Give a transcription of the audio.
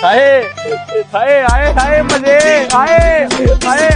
आए आए आए हाय मज़े आए आए